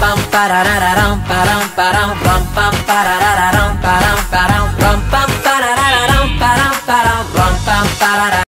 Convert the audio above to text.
pam parararam param param ram pam parararam param param ram pam parararam param param ram pam parararam